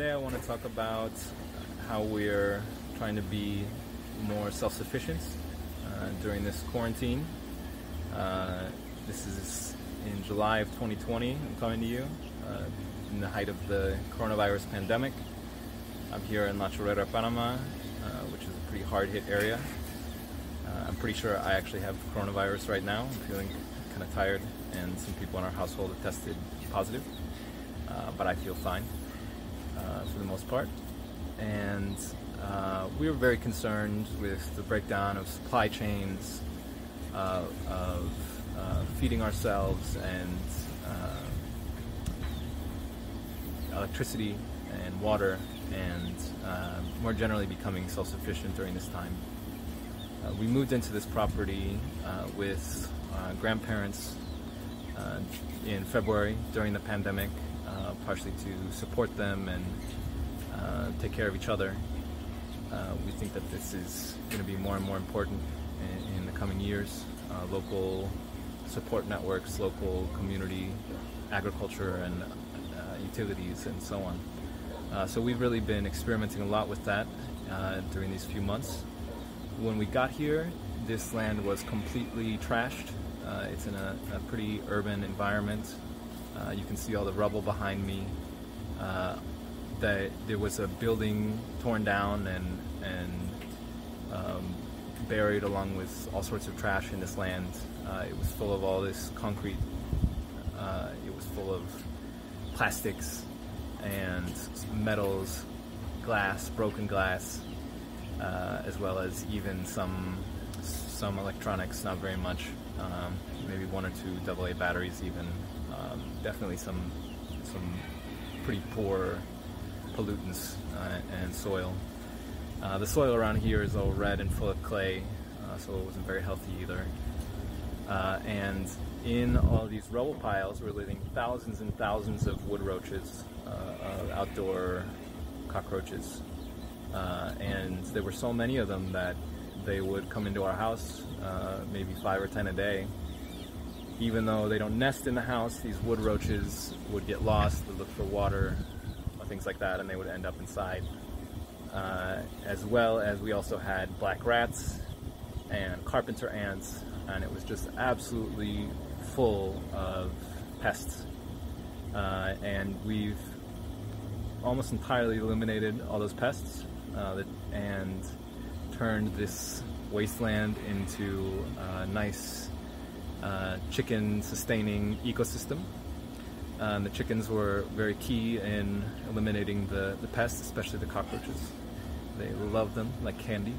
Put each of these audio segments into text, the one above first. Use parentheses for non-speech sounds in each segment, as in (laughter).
today I want to talk about how we're trying to be more self-sufficient uh, during this quarantine. Uh, this is in July of 2020. I'm coming to you uh, in the height of the coronavirus pandemic. I'm here in La Chorrera, Panama, uh, which is a pretty hard-hit area. Uh, I'm pretty sure I actually have coronavirus right now. I'm feeling kind of tired, and some people in our household have tested positive, uh, but I feel fine for the most part. And uh, we were very concerned with the breakdown of supply chains, uh, of uh, feeding ourselves, and uh, electricity and water, and uh, more generally becoming self-sufficient during this time. Uh, we moved into this property with grandparents in February during the pandemic, partially to support them and take care of each other uh, we think that this is going to be more and more important in, in the coming years. Uh, local support networks, local community agriculture and uh, utilities and so on. Uh, so we've really been experimenting a lot with that uh, during these few months. When we got here, this land was completely trashed. Uh, it's in a, a, pretty urban environment. You can see all the rubble behind me that there was a building torn down and and um, buried along with all sorts of trash in this land. Uh, it was full of all this concrete. Uh, it was full of plastics and metals, glass, broken glass, uh, as well as even some some electronics. Not very much. Um, maybe one or two AA batteries, even. Um, definitely some some pretty poor pollutants uh, and soil. Uh, the soil around here is all red and full of clay, uh, so it wasn't very healthy either. Uh, and in all these rubble piles were living thousands and thousands of wood roaches, uh, outdoor cockroaches. Uh, and there were so many of them that they would come into our house, maybe five or ten a day, even though they don't nest in the house, these wood roaches would get lost, would look for water, things like that, and they would end up inside. Uh, as well as we also had black rats and carpenter ants, and it was just absolutely full of pests. Uh, and we've almost entirely eliminated all those pests uh, that, and turned this wasteland into a nice uh, chicken sustaining ecosystem. Um, the chickens were very key in eliminating the, the pests, especially the cockroaches. They love them like candy.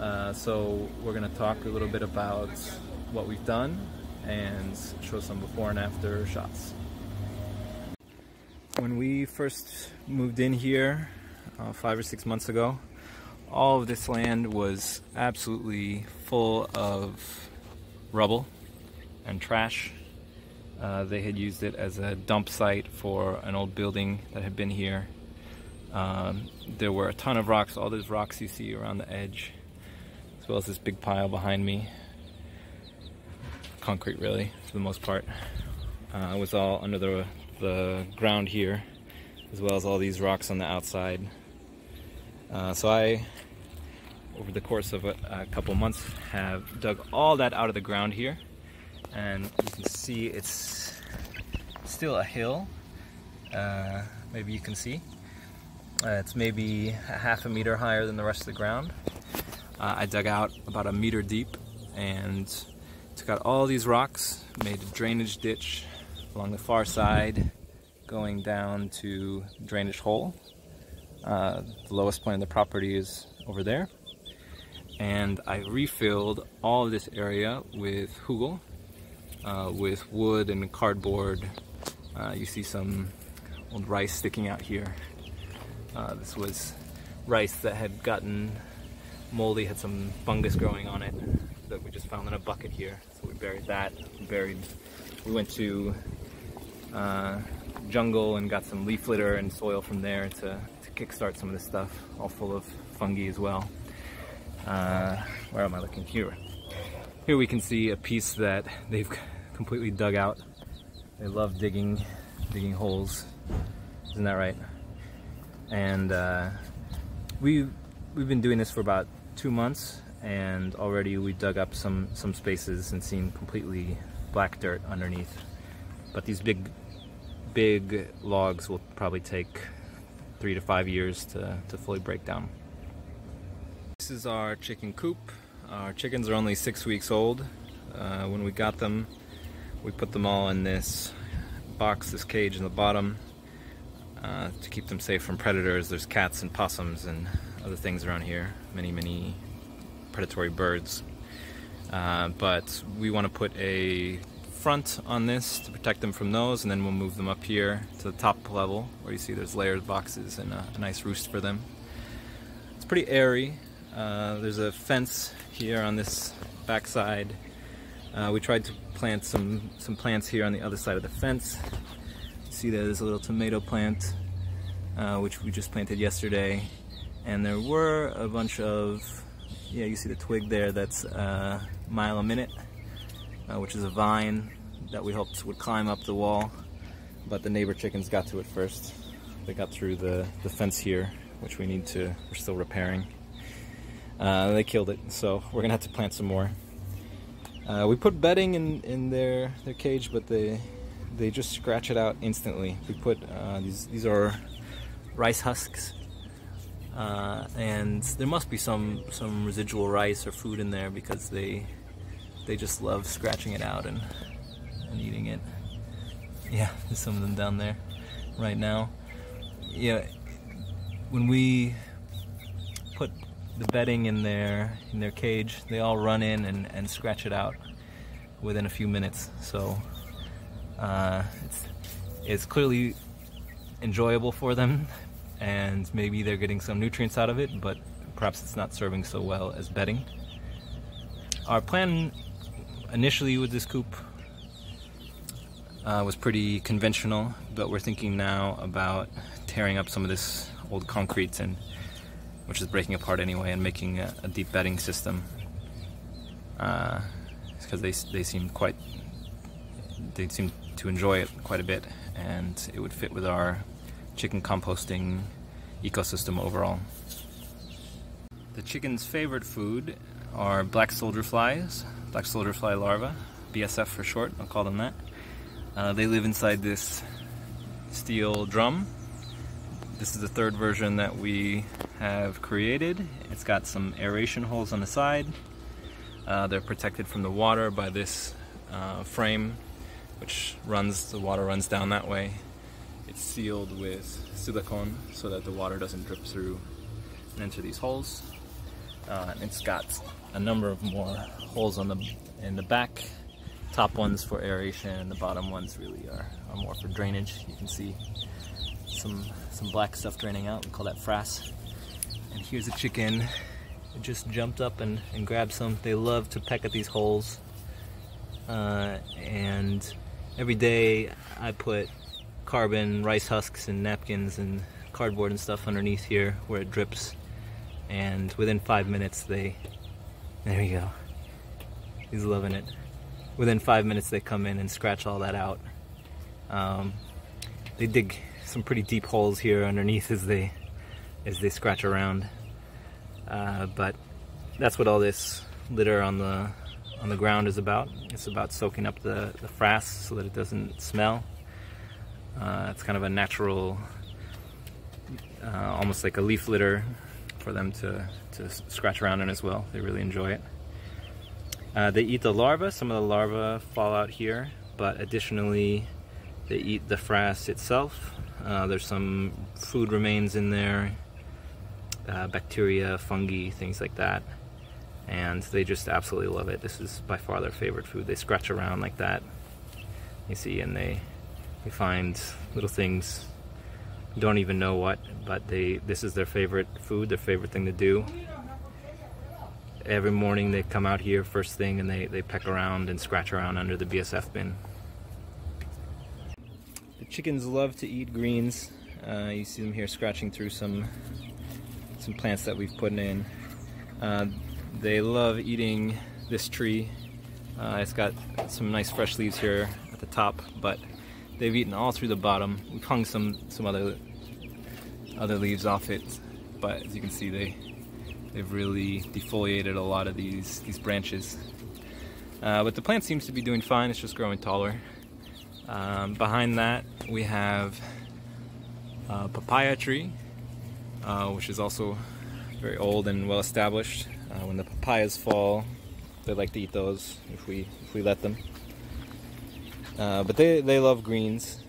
Uh, so we're going to talk a little bit about what we've done and show some before and after shots. When we first moved in here uh, five or six months ago, all of this land was absolutely full of rubble and trash uh, they had used it as a dump site for an old building that had been here. Um, there were a ton of rocks, all those rocks you see around the edge, as well as this big pile behind me. Concrete, really, for the most part. Uh, it was all under the, the ground here, as well as all these rocks on the outside. Uh, so I, over the course of a, a couple months, have dug all that out of the ground here and you can see it's still a hill. Uh, maybe you can see. Uh, it's maybe a half a meter higher than the rest of the ground. Uh, I dug out about a meter deep and took out all these rocks made a drainage ditch along the far side going down to drainage hole. Uh, the lowest point of the property is over there. And I refilled all this area with hugel uh, with wood and cardboard. Uh, you see some old rice sticking out here. Uh, this was rice that had gotten moldy, had some fungus growing on it that we just found in a bucket here. So we buried that. We buried. We went to uh, jungle and got some leaf litter and soil from there to, to kickstart some of this stuff, all full of fungi as well. Uh, where am I looking here? Here we can see a piece that they've (laughs) completely dug out. They love digging, digging holes. Isn't that right? and uh, we we've been doing this for about two months, and already we dug up some some spaces and seen completely black dirt underneath. But these big big logs will probably take three to five years to, to fully break down. This is our chicken coop. Our chickens are only six weeks old. Uh, when we got them, we put them all in this box, this cage in the bottom uh, to keep them safe from predators. There's cats and possums and other things around here. Many, many predatory birds. Uh, but we want to put a front on this to protect them from those and then we'll move them up here to the top level where you see there's layered boxes and a, a nice roost for them. It's pretty airy. Uh, there's a fence here on this backside. Uh, we tried to plant some, some plants here on the other side of the fence. See there's a little tomato plant uh, which we just planted yesterday and there were a bunch of yeah you see the twig there that's a uh, mile a minute uh, which is a vine that we hoped would climb up the wall, but the neighbor chickens got to it first. They got through the, the fence here, which we need to, we're still repairing. Uh, they killed it, so we're gonna have to plant some more. Uh, we put bedding in, in their, their cage, but they they just scratch it out instantly. We put uh, these these are rice husks, uh, and there must be some some residual rice or food in there because they they just love scratching it out and, and eating it. Yeah, there's some of them down there right now. Yeah, when we the bedding in their in their cage, they all run in and, and scratch it out within a few minutes. So uh, it's it's clearly enjoyable for them, and maybe they're getting some nutrients out of it, but perhaps it's not serving so well as bedding. Our plan initially with this coop uh, was pretty conventional, but we're thinking now about tearing up some of this old concrete and which is breaking apart anyway and making a, a deep bedding system because uh, they, they seem quite they seem to enjoy it quite a bit and it would fit with our chicken composting ecosystem overall. The chicken's favorite food are black soldier flies black soldier fly larvae, BSF for short, I'll call them that. Uh, they live inside this steel drum. This is the third version that we have created. It's got some aeration holes on the side. Uh, they're protected from the water by this uh, frame, which runs, the water runs down that way. It's sealed with silicone so that the water doesn't drip through and enter these holes. Uh, it's got a number of more holes on the in the back. Top ones for aeration, and the bottom ones really are, are more for drainage. You can see some some black stuff draining out. We call that frass. And here's a chicken. It just jumped up and, and grabbed some. They love to peck at these holes. Uh, and every day I put carbon, rice husks, and napkins and cardboard and stuff underneath here where it drips. And within five minutes, they there you go. He's loving it. Within five minutes, they come in and scratch all that out. Um, they dig some pretty deep holes here underneath as they as they scratch around. Uh, but that's what all this litter on the on the ground is about. It's about soaking up the, the frass so that it doesn't smell. Uh, it's kind of a natural, uh, almost like a leaf litter for them to, to scratch around in as well. They really enjoy it. Uh, they eat the larvae. Some of the larvae fall out here, but additionally, they eat the frass itself. Uh, there's some food remains in there, uh, bacteria, fungi, things like that. And they just absolutely love it. This is by far their favorite food. They scratch around like that, you see, and they, they find little things, don't even know what, but they this is their favorite food, their favorite thing to do every morning they come out here first thing and they, they peck around and scratch around under the BSF bin. The chickens love to eat greens. Uh, you see them here scratching through some some plants that we've put in. Uh, they love eating this tree. Uh, it's got some nice fresh leaves here at the top, but they've eaten all through the bottom. We've hung some some other other leaves off it, but as you can see, they they've really defoliated a lot of these these branches. Uh, but the plant seems to be doing fine. It's just growing taller. Um, behind that, we have a papaya tree, uh, which is also very old and well established. Uh, when the papayas fall, they like to eat those if we if we let them. Uh, but they, they love greens,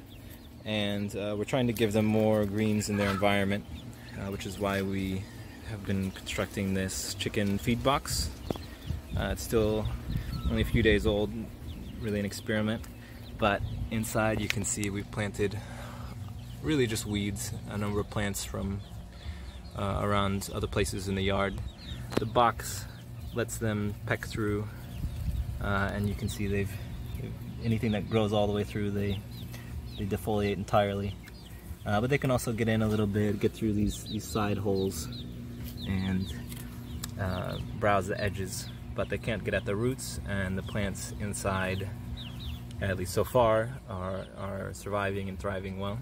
and uh, we're trying to give them more greens in their environment, uh, which is why we have been constructing this chicken feed box. Uh, it's still only a few days old, really an experiment, but inside you can see we've planted really just weeds, a number of plants from uh, around other places in the yard. The box lets them peck through, uh, and you can see they've anything that grows all the way through, they they defoliate entirely. Uh, but they can also get in a little bit, get through these these side holes, and uh, browse the edges. But they can't get at the roots, and the plants inside, at least so far, are are surviving and thriving well.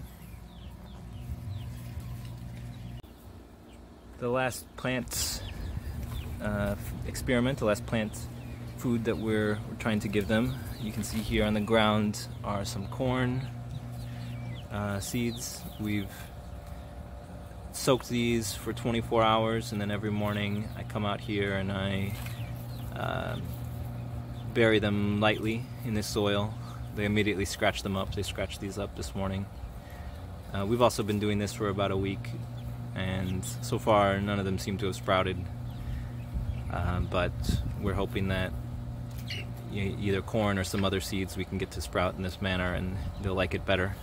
The last plant uh, experiment, the last plant food that we're, we're trying to give them. You can see here on the ground are some corn uh, seeds. We've soaked these for 24 hours and then every morning I come out here and I uh, bury them lightly in the soil. They immediately scratch them up. They scratched these up this morning. Uh, we've also been doing this for about a week and so far none of them seem to have sprouted. Uh, but we're hoping that either corn or some other seeds we can get to sprout in this manner and they'll like it better.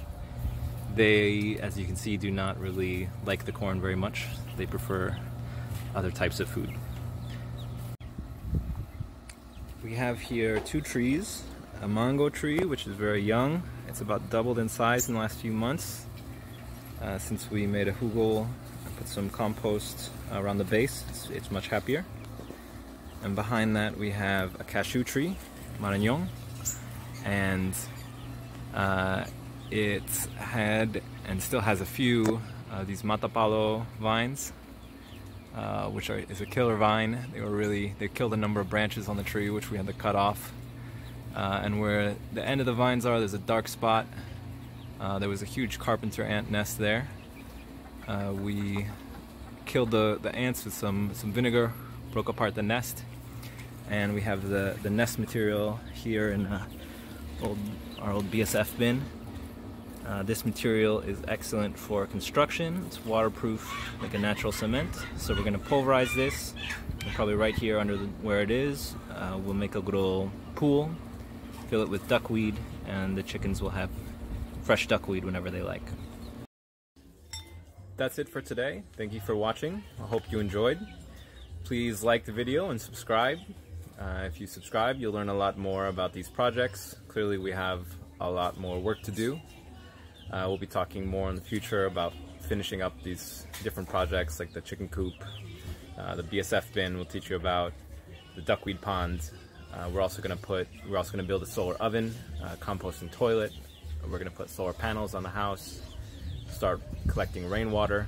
They, as you can see, do not really like the corn very much. They prefer other types of food. We have here two trees. A mango tree, which is very young. It's about doubled in size in the last few months. Uh, since we made a hugel put some compost around the base, it's, it's much happier. And behind that we have a cashew tree, Marañón, and uh, it had and still has a few uh, these matapalo vines, uh, which are, is a killer vine. They were really they killed a number of branches on the tree, which we had to cut off. Uh, and where the end of the vines are, there's a dark spot. Uh, there was a huge carpenter ant nest there. Uh, we killed the, the ants with some, some vinegar, broke apart the nest, and we have the, the nest material here in uh, old, our old BSF bin. Uh, this material is excellent for construction. It's waterproof like a natural cement. So we're going to pulverize this, probably right here under the, where it is. Uh, we'll make a little pool, fill it with duckweed, and the chickens will have fresh duckweed whenever they like. That's it for today. Thank you for watching. I hope you enjoyed. Please like the video and subscribe. Uh, if you subscribe, you'll learn a lot more about these projects. Clearly, we have a lot more work to do. Uh, we'll be talking more in the future about finishing up these different projects like the chicken coop, uh, the BSF bin we'll teach you about, the duckweed pond. Uh, we're also going to put, we're also going to build a solar oven, uh, composting toilet. We're going to put solar panels on the house, start collecting rainwater.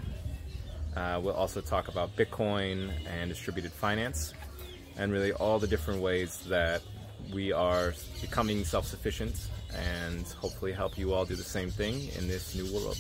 Uh, we'll also talk about Bitcoin and distributed finance and really all the different ways that we are becoming self-sufficient and hopefully help you all do the same thing in this new world.